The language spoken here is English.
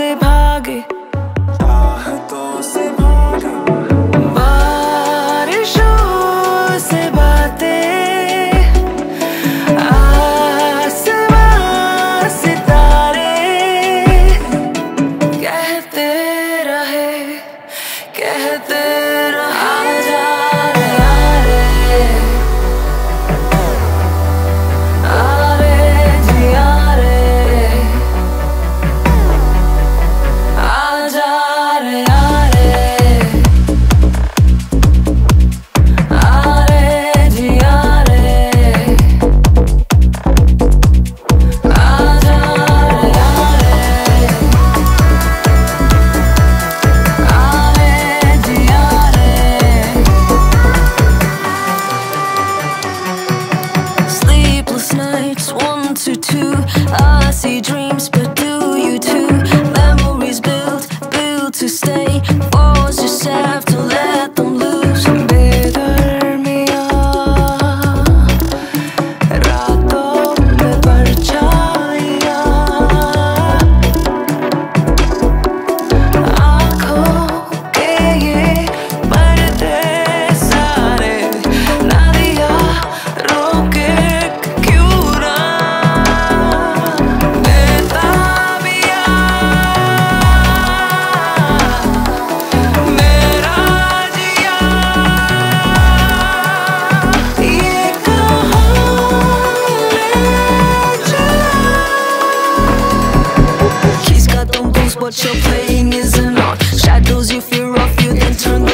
से भागे। See dreams, but What you're playing isn't on Shadows you fear of you then turn